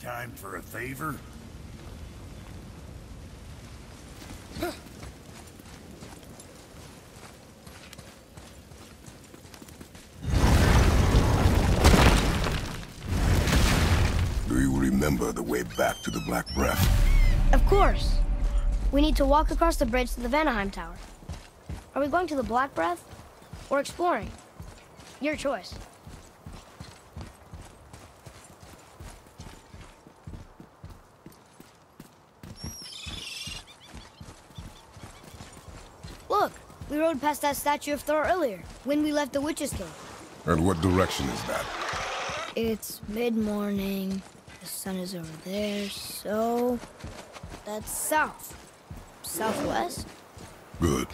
Time for a favor? Do you remember the way back to the Black Breath? Of course. We need to walk across the bridge to the Vanaheim Tower. Are we going to the Black Breath? Or exploring? Your choice. Look, we rode past that statue of Thor earlier, when we left the Witch's Cave. And what direction is that? It's mid-morning. The sun is over there, so... That's south. Southwest? Good.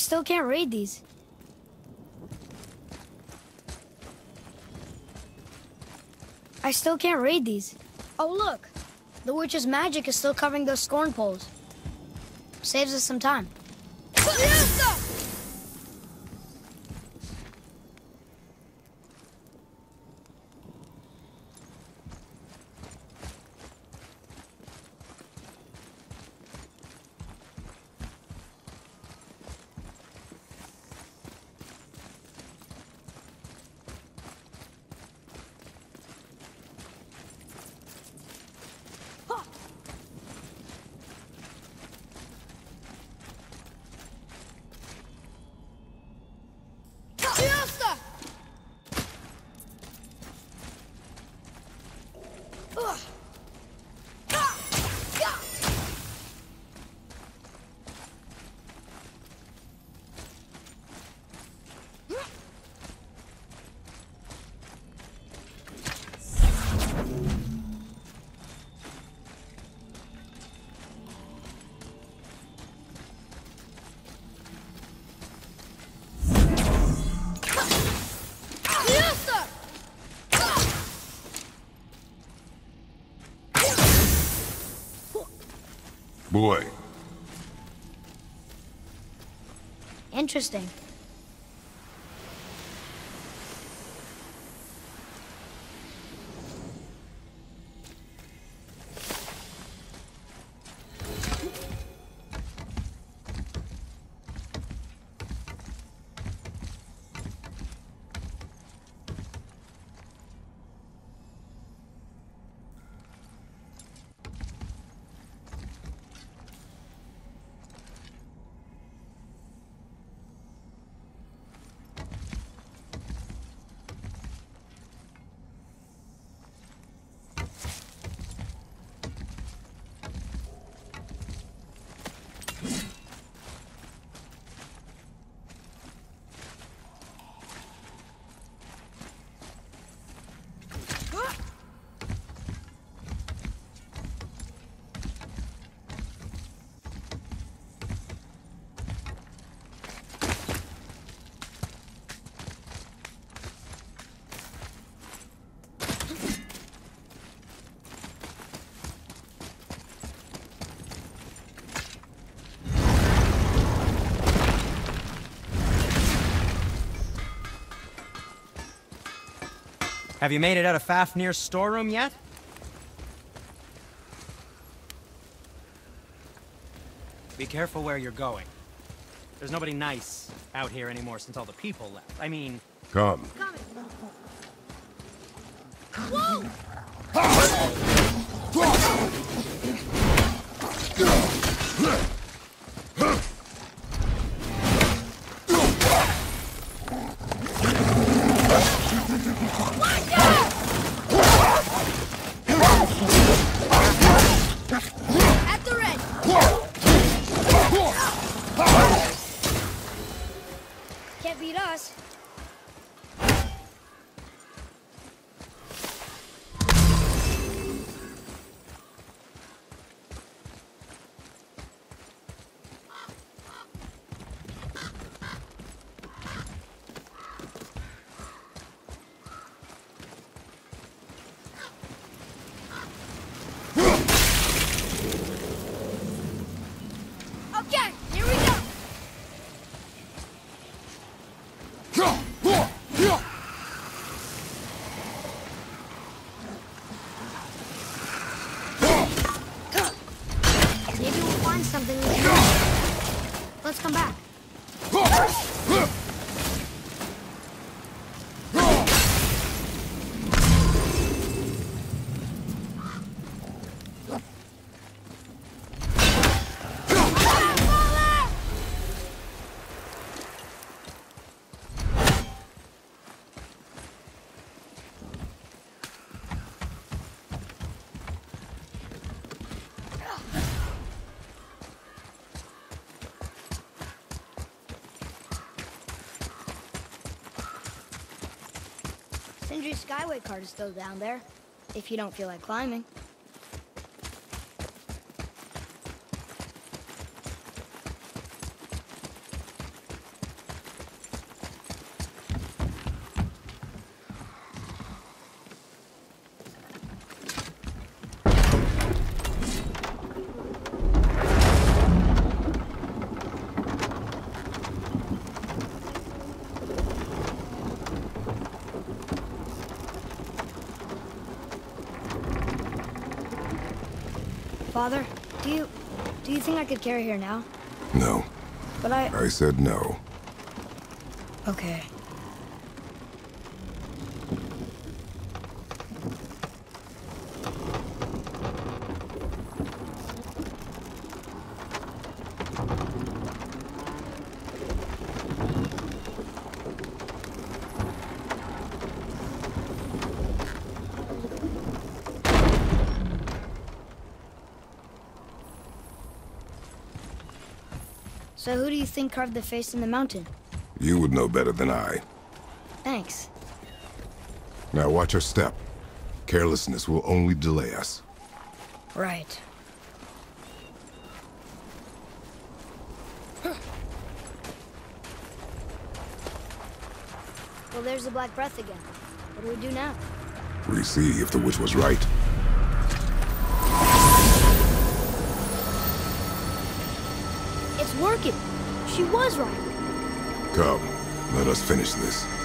Still can't read these. I still can't read these. Oh, look. The witch's magic is still covering those scorn poles. Saves us some time. Boy, Interesting. Have you made it out of Fafnir's storeroom yet? Be careful where you're going. There's nobody nice out here anymore since all the people left. I mean... Come. Come back. Skyway card is still down there, if you don't feel like climbing. Father, do you do you think I could carry her now? No. But I I said no. okay. So who do you think carved the face in the mountain? You would know better than I. Thanks. Now watch your step. Carelessness will only delay us. Right. Well, there's the Black Breath again. What do we do now? We see if the witch was right. Working. She was right. Come, let us finish this.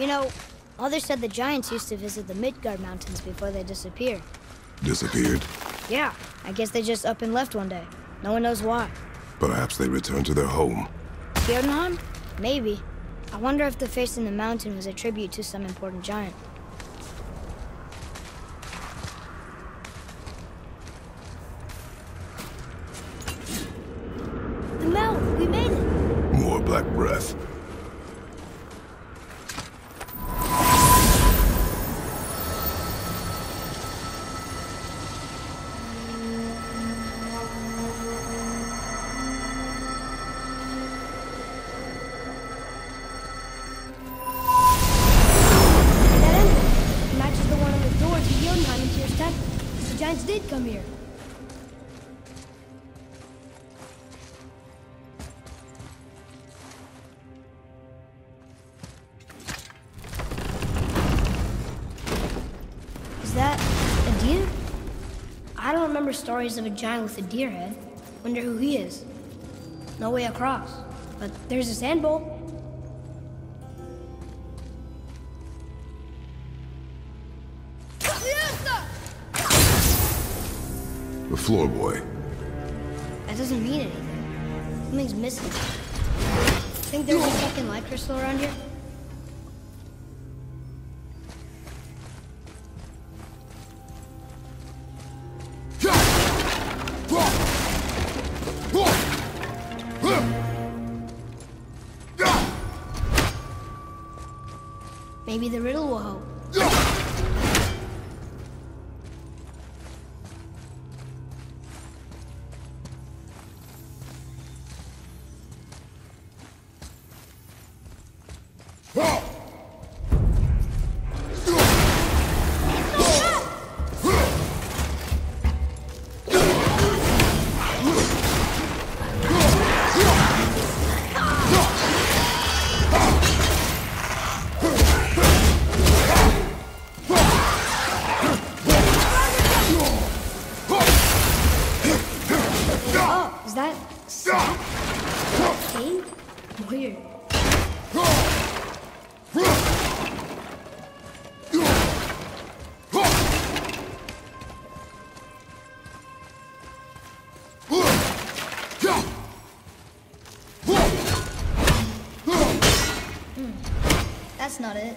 You know, Mother said the giants used to visit the Midgard Mountains before they disappeared. Disappeared? Yeah, I guess they just up and left one day. No one knows why. Perhaps they returned to their home. Jotunheim? Maybe. I wonder if the face in the mountain was a tribute to some important giant. Stories of a giant with a deer head. Wonder who he is. No way across. But there's a sand bowl. Maybe the That's not it.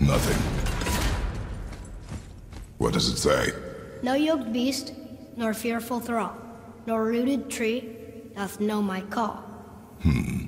Nothing. What does it say? No yoked beast, nor fearful thrall, nor rooted tree doth know my call. Hmm.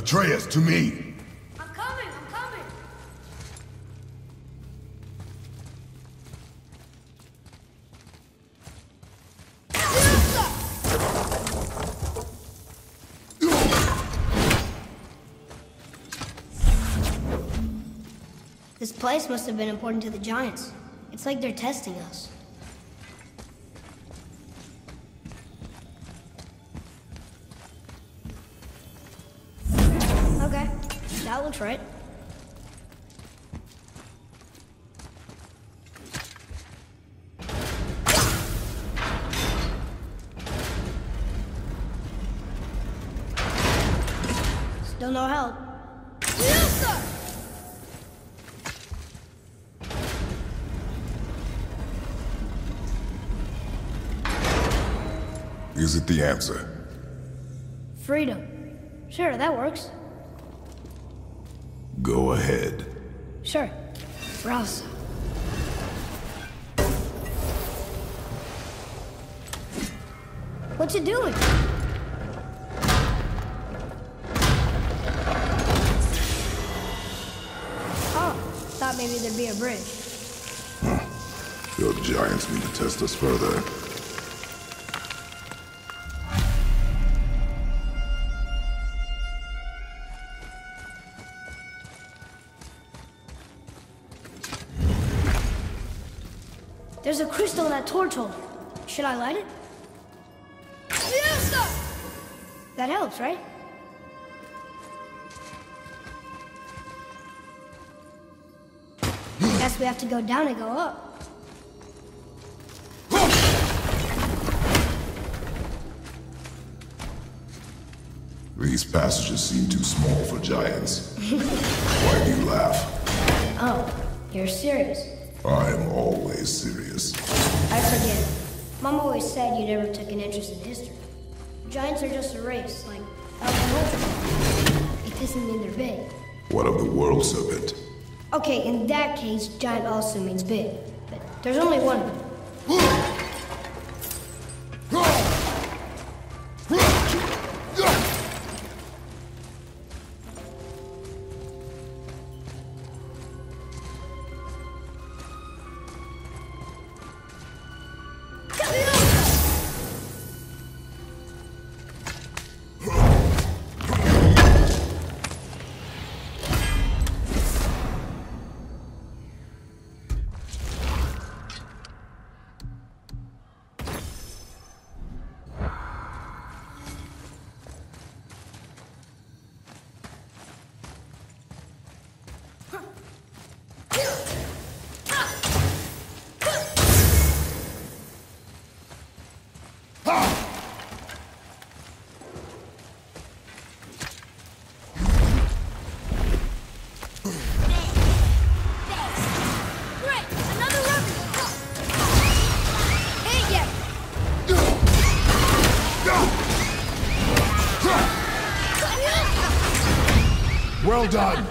Atreus, to me! I'm coming, I'm coming! This place must have been important to the giants. It's like they're testing us. right? Still no help. Yes, sir! Is it the answer? Freedom. Sure, that works. Go ahead. Sure. Rouse. What you doing? Oh, thought maybe there'd be a bridge. Your giants mean to test us further. That torch holder. Should I light it? That helps, right? Guess we have to go down and go up. These passages seem too small for giants. Why do you laugh? Oh, you're serious. I am always serious. I forget. Mom always said you never took an interest in history. Giants are just a race, like It doesn't mean they're big. What of the world serpent? Okay, in that case, giant also means big. But there's only one. Well done!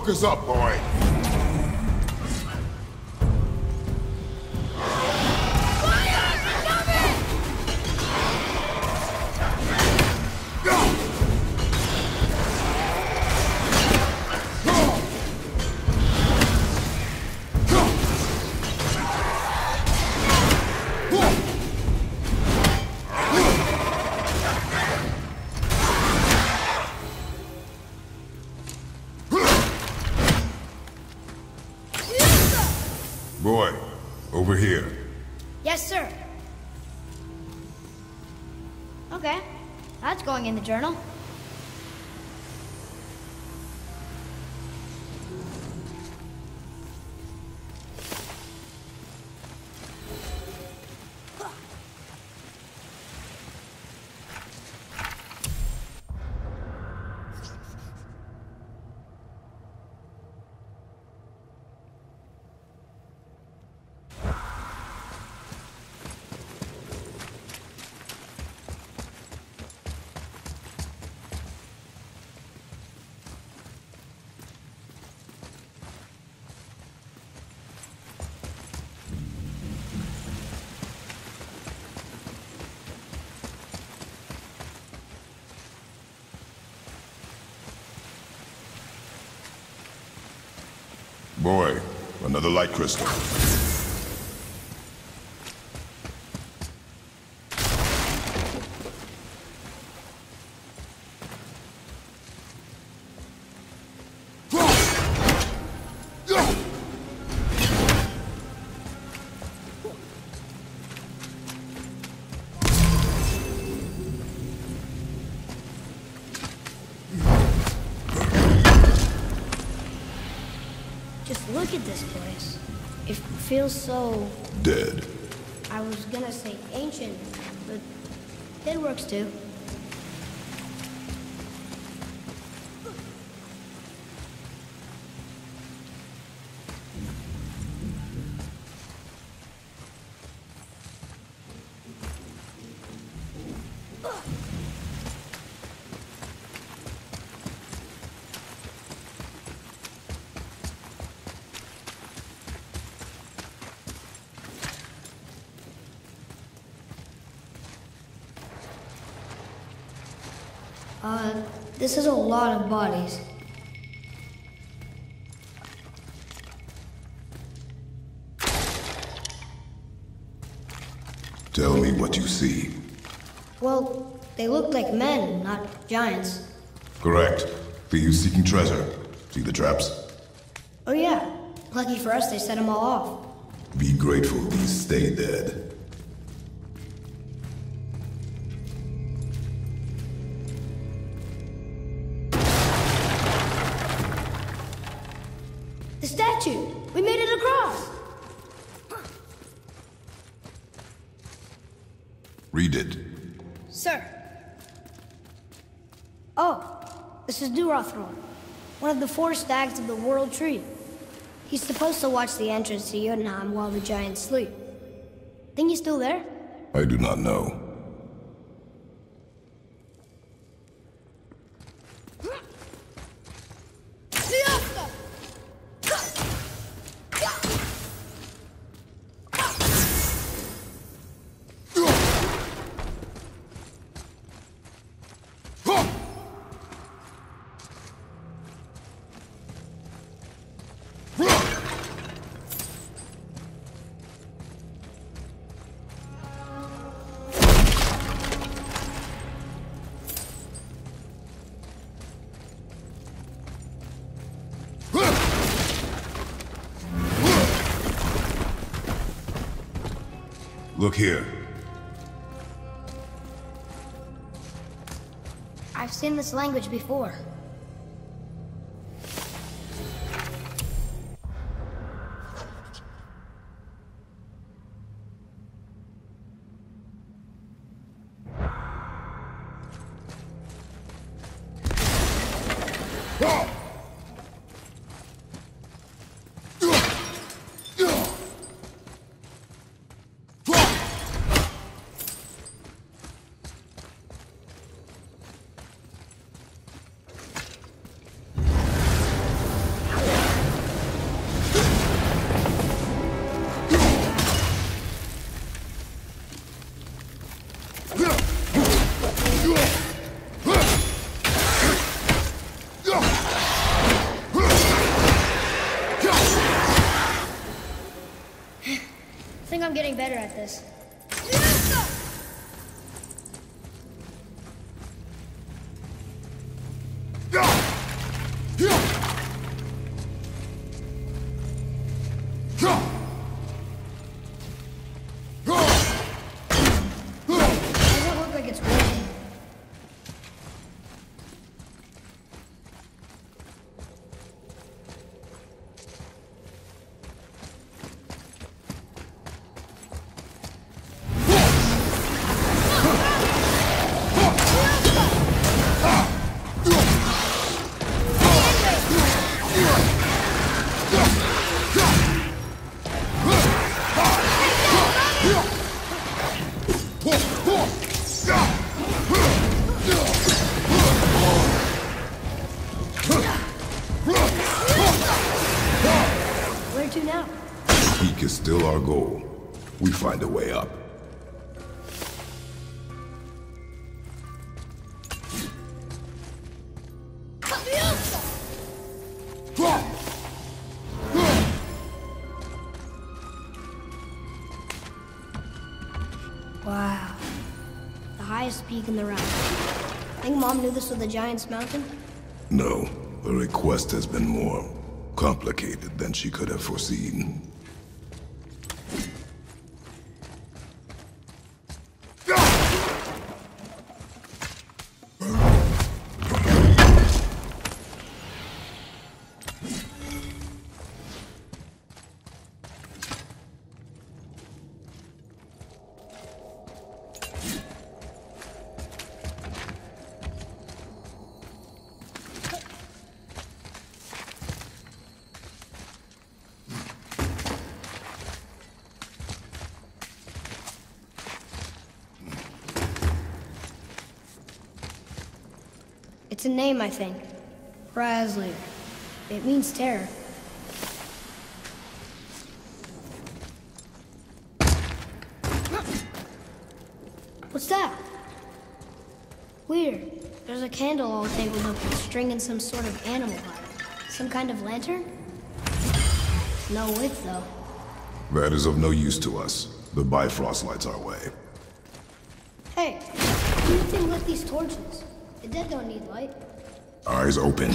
Focus up, boy. The journal. Boy, another light crystal. Feels so. Dead. I was gonna say ancient, but dead works too. This is a lot of bodies. Tell me what you see. Well, they look like men, not giants. Correct. For you seeking treasure. See the traps? Oh yeah. Lucky for us, they set them all off. Be grateful these stay dead. The statue! We made it across! Read it. Sir. Oh, this is Durathror, one of the four stags of the World Tree. He's supposed to watch the entrance to Jotunheim while the giants sleep. Think he's still there? I do not know. Look here. I've seen this language before. Better at this. Find a way up. Wow. The highest peak in the realm. Think Mom knew this was the Giant's Mountain? No, the request has been more complicated than she could have foreseen. It's a name, I think. Hræzlyr. It means terror. What's that? Weird. There's a candle all tangled up with string and some sort of animal hide. Some kind of lantern? No wick, though. That is of no use to us. The Bifrost lights our way. Hey, do you think lit these torches? The dead don't need light. Eyes open.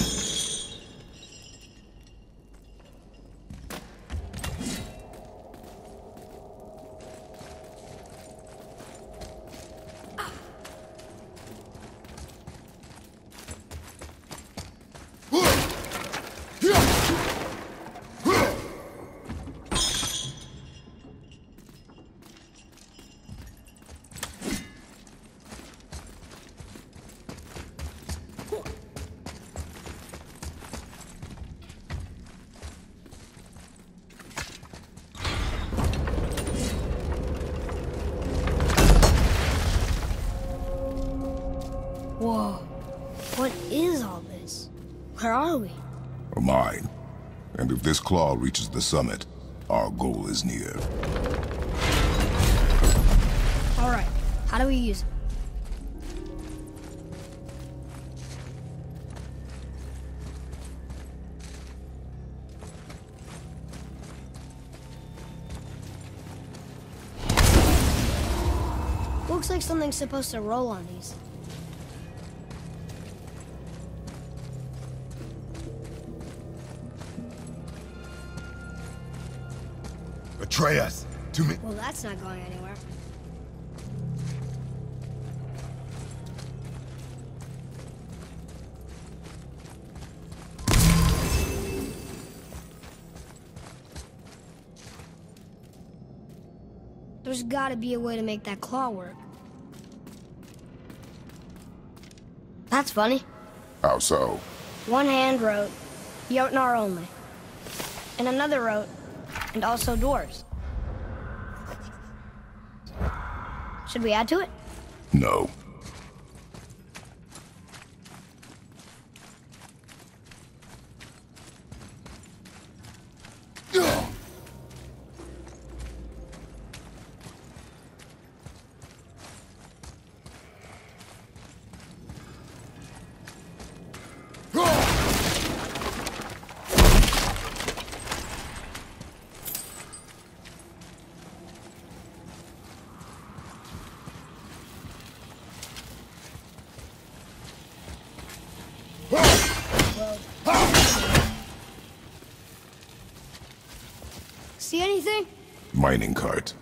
This claw reaches the summit, our goal is near. Alright, how do we use it? Looks like something's supposed to roll on these. To me! Well, that's not going anywhere. There's gotta be a way to make that claw work. That's funny. How so? One hand wrote, Jotnar only. And another wrote, and also dwarves. Should we add to it? No. See anything? Mining cart.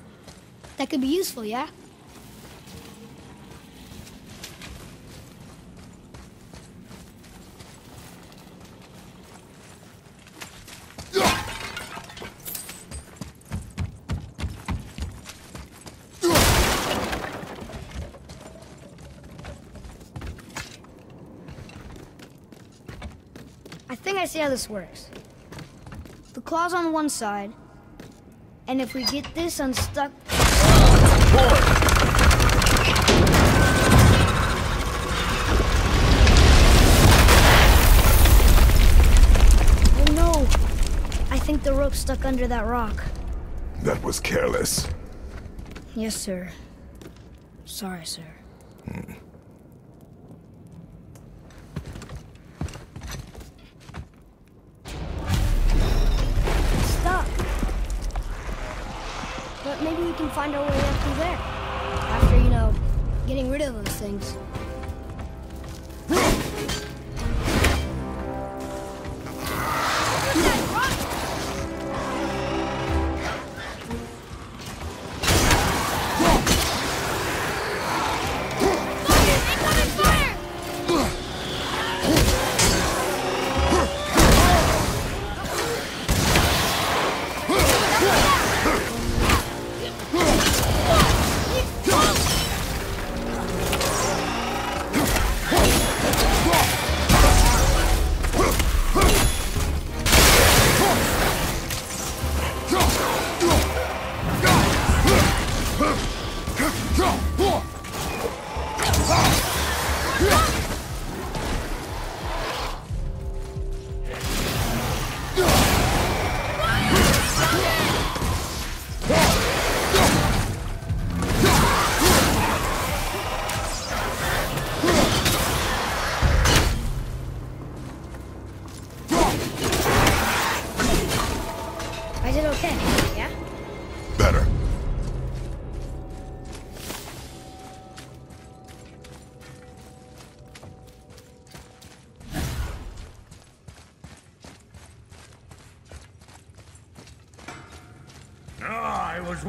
That could be useful, yeah? I think I see how this works. The claw's on one side, and if we get this unstuck... Oh no! I think the rope stuck under that rock. That was careless. Yes, sir. Sorry, sir.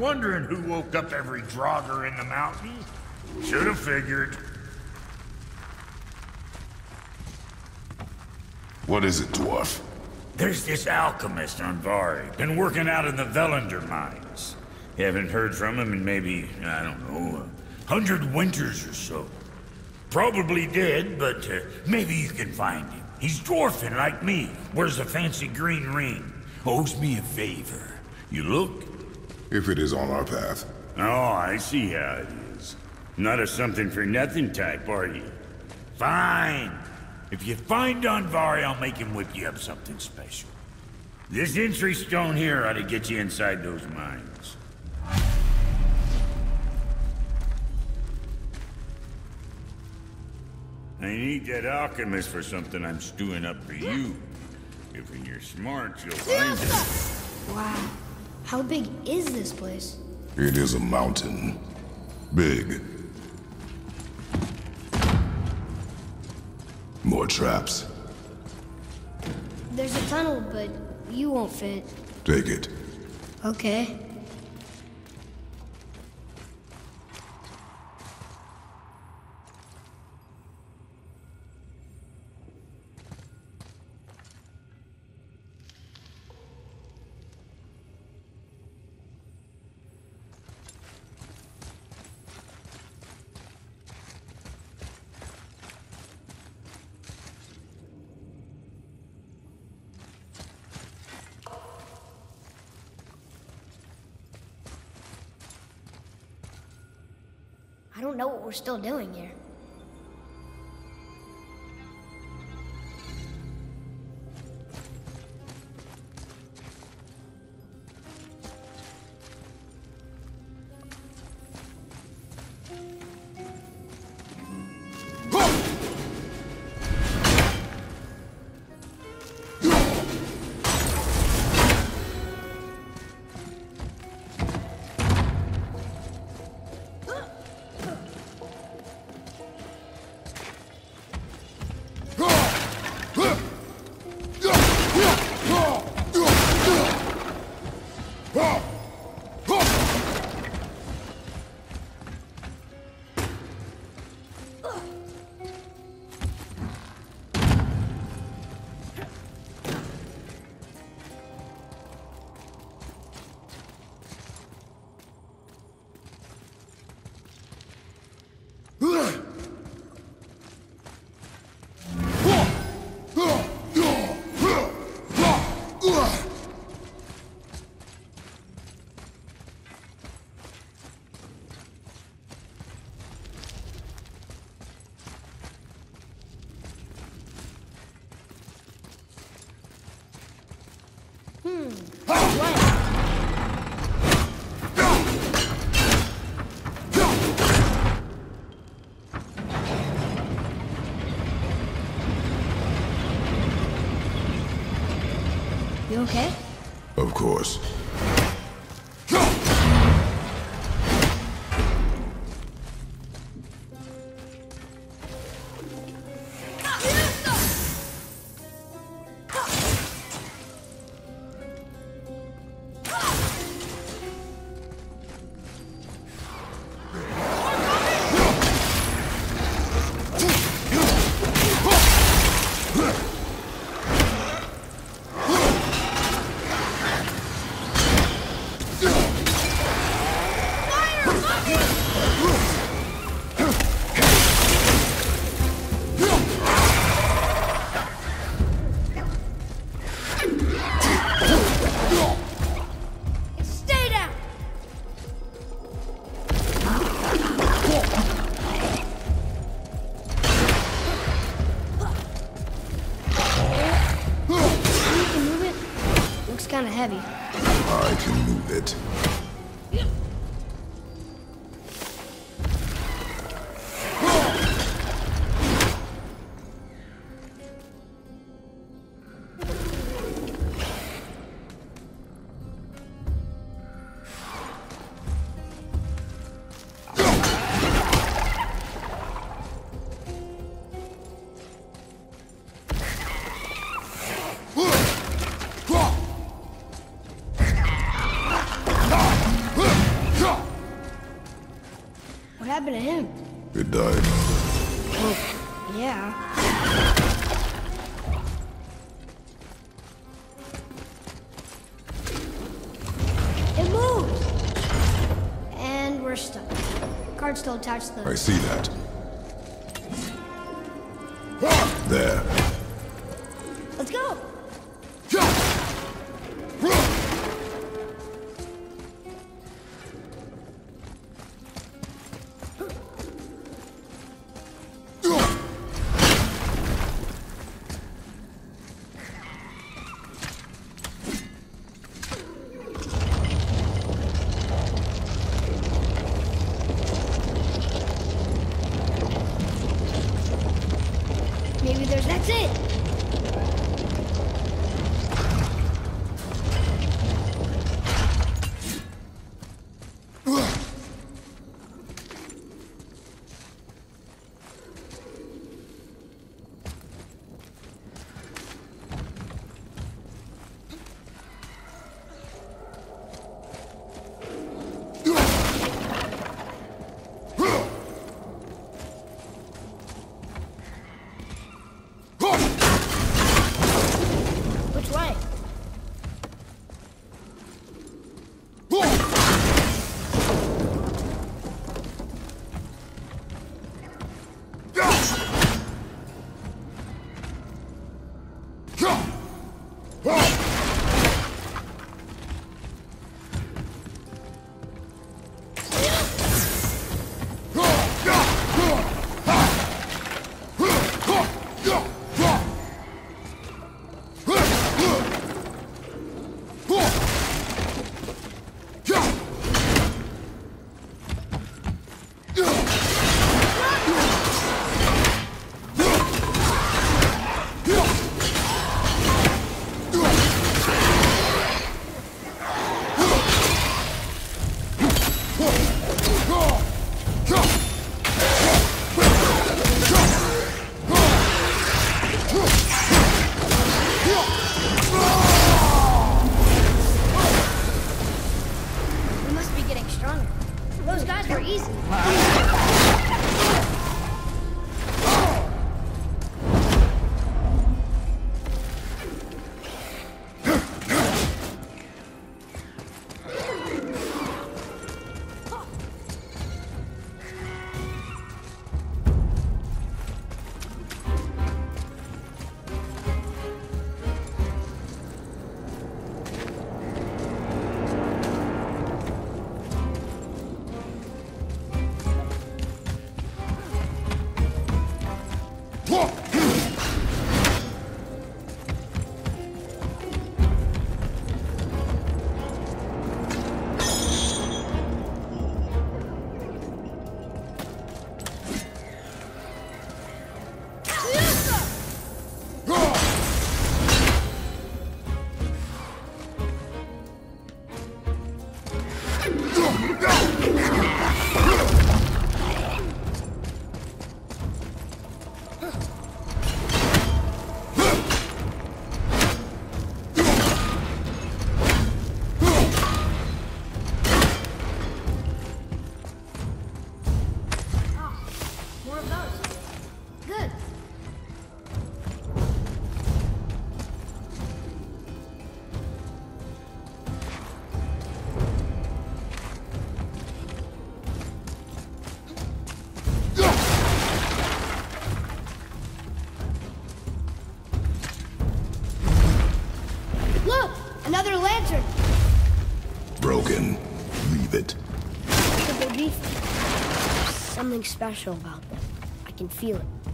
Wondering who woke up every draugr in the mountain. Should have figured. What is it, dwarf? There's this alchemist Andvari. Been working out in the Volunder mines. Haven't heard from him in maybe, I don't know, a hundred winters or so. Probably dead, but uh, maybe you can find him. He's dwarfing like me. Wears a fancy green ring. Owes me a favor. You look? If it is on our path. Oh, I see how it is. Not a something-for-nothing type, are you? Fine. If you find Andvari, I'll make him whip you up something special. This entry stone here ought to get you inside those mines. I need that alchemist for something I'm stewing up for you. If you're smart, you'll find it. Wow. How big is this place? It is a mountain. Big. More traps. There's a tunnel, but you won't fit. Take it. Okay. I don't know what we're still doing here. You okay? Of course. Happened to him? It died. Well, yeah. It moved! And we're stuck. Card's still attached to I see that. There. Something special about them. I can feel it.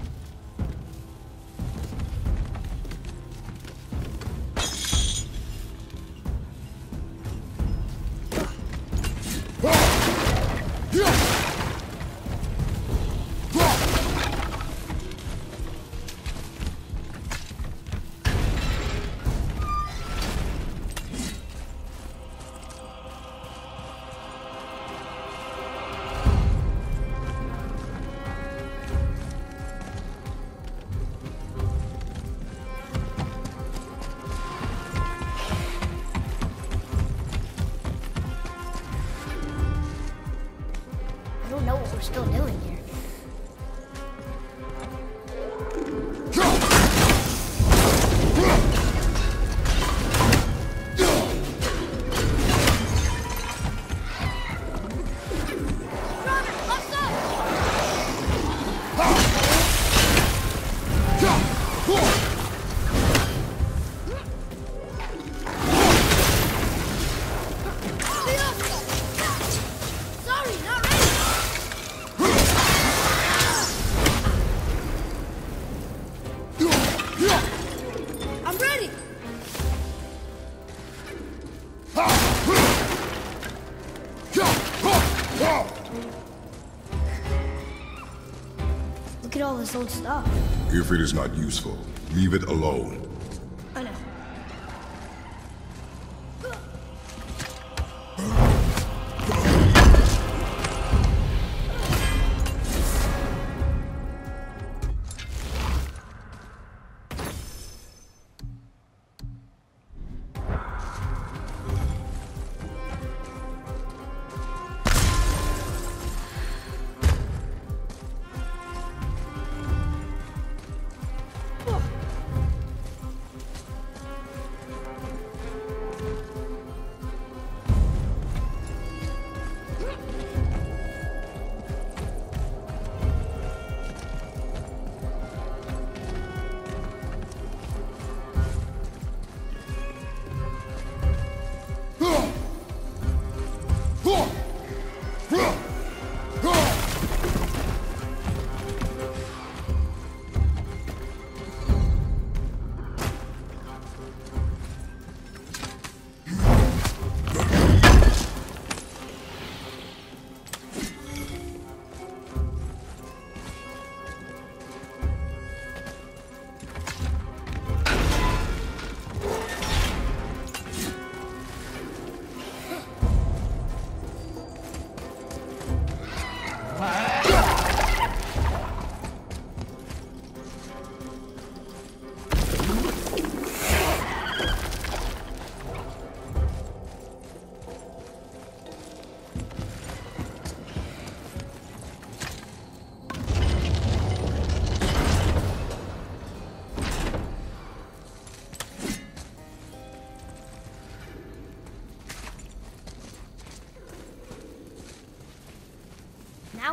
Look at all this old stuff. If it is not useful, leave it alone.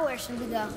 Where should we go?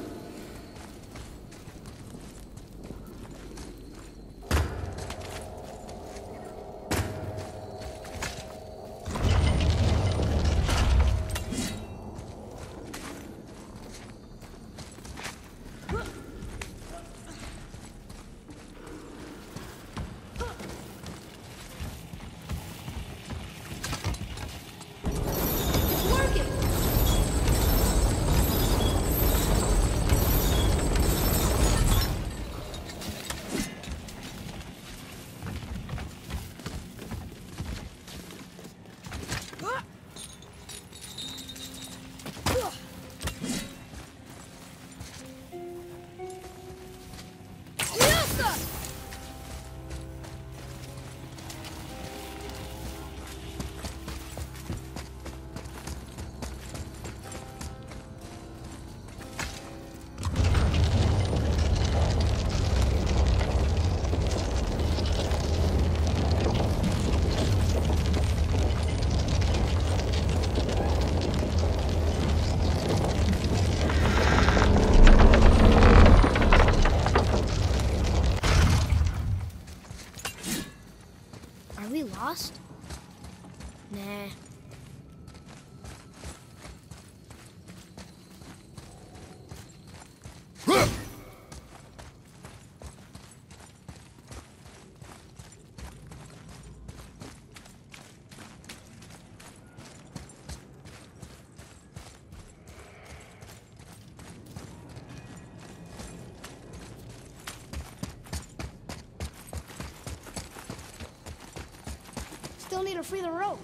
Still need to free the rope.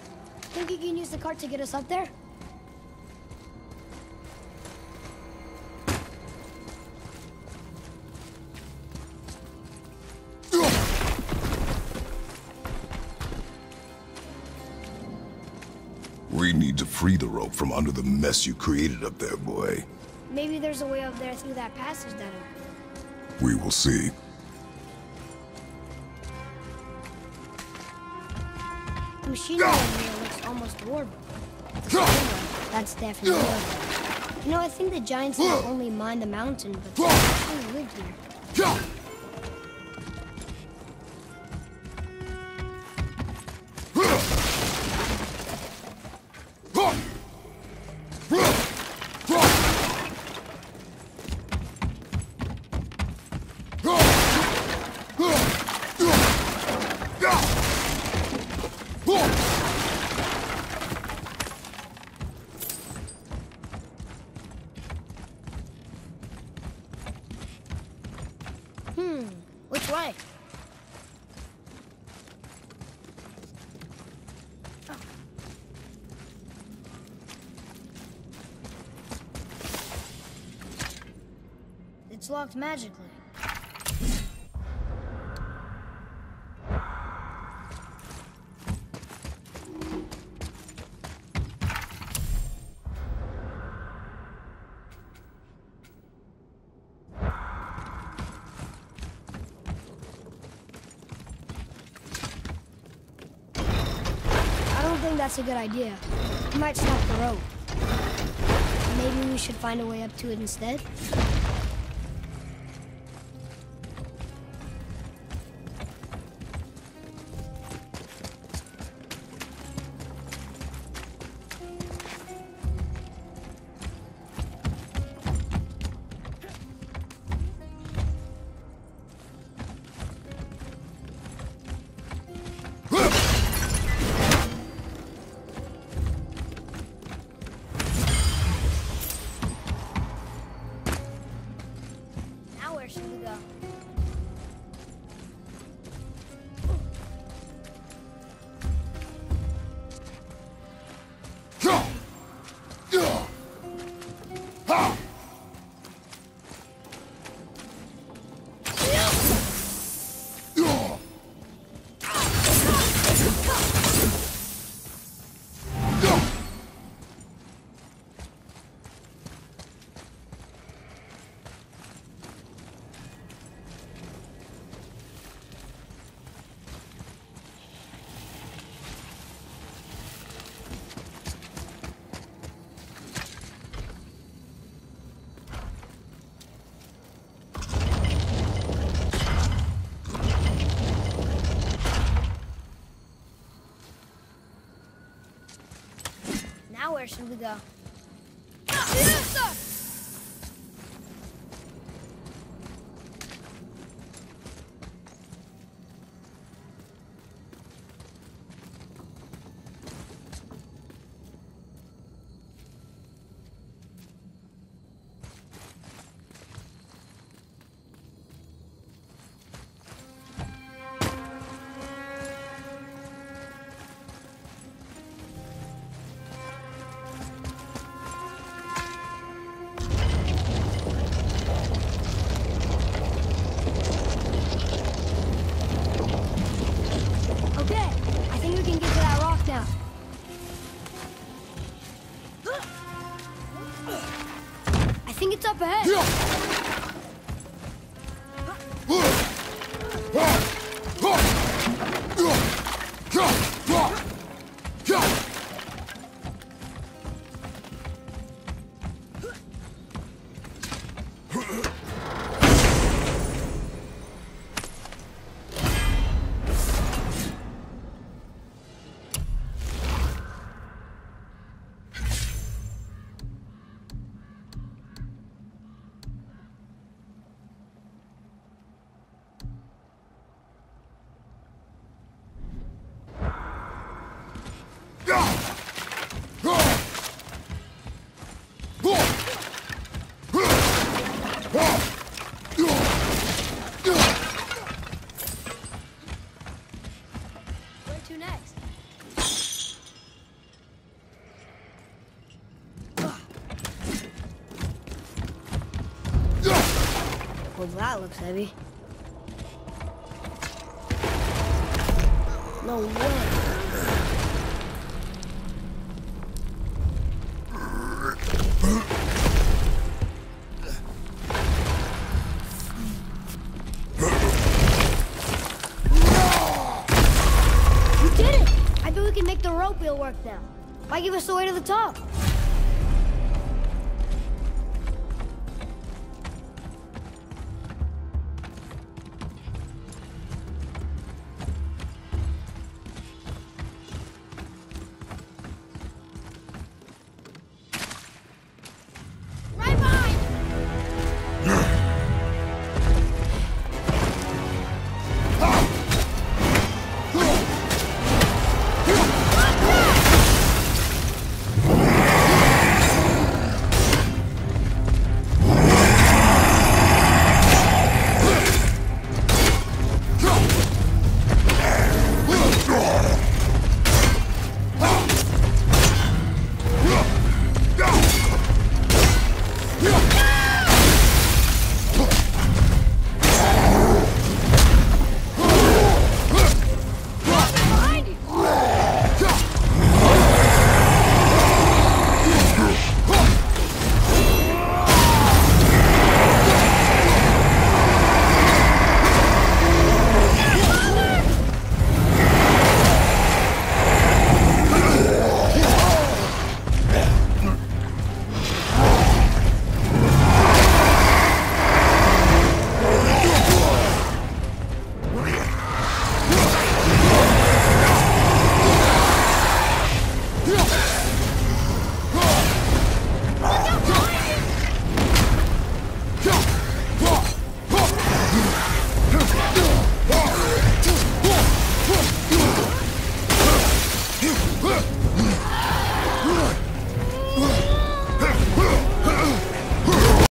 Think you can use the cart to get us up there? We need to free the rope from under the mess you created up there, boy. Maybe there's a way up there through that passage that opened. We will see. The machine gun here looks almost warped. That's definitely it. You know, I think the giants not only mined the mountain, but they lived here. It's locked magically. I don't think that's a good idea. You might snap the rope. Maybe we should find a way up to it instead? I that looks heavy. No way. You did it! I bet we can make the rope wheel work now. Might give us the way to the top.